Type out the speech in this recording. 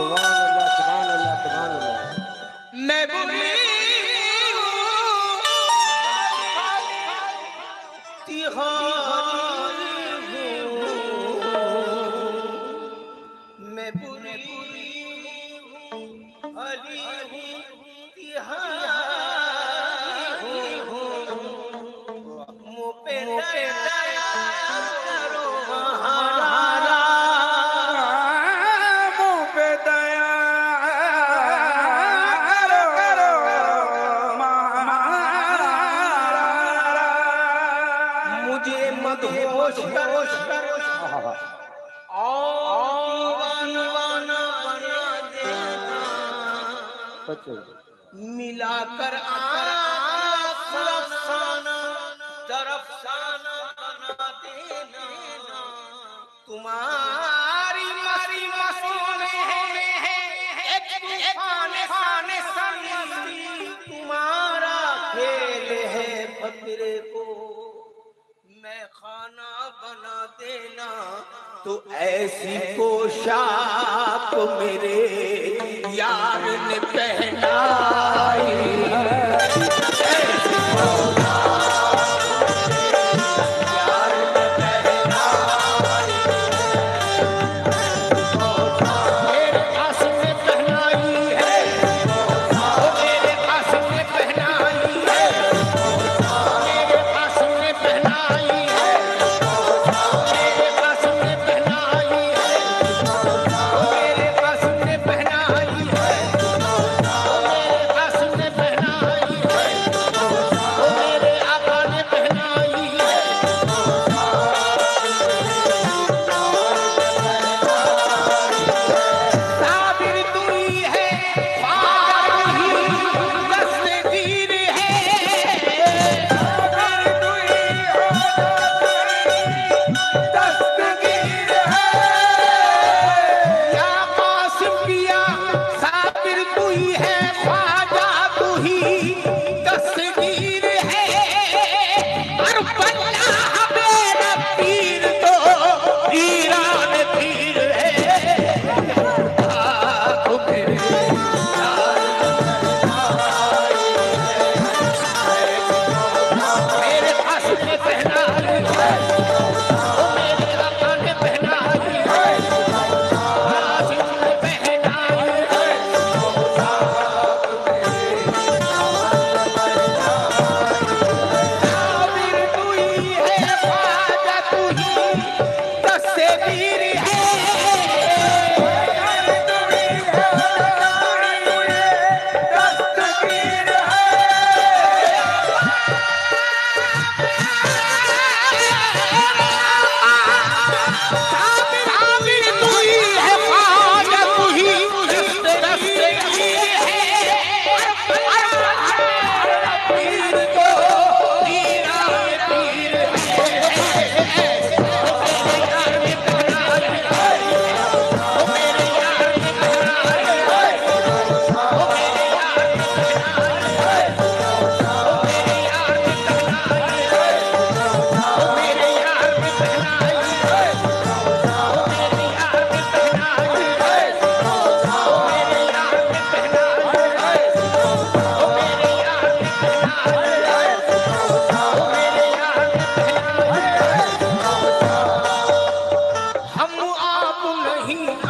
सुभान अल्लाह सुभान अल्लाह सुभान अल्लाह मैं बुरी हूँ अली हूँ तिहार मिलाकर तरफ़ साना बना देना। तुम्हारी मारी मसोने है, एक तूफ़ान तुम्हारा खेल है फतरे को। खाना बना देना। तो ऐसी पोशाक मेरे यार ने पहनाई। Yeah.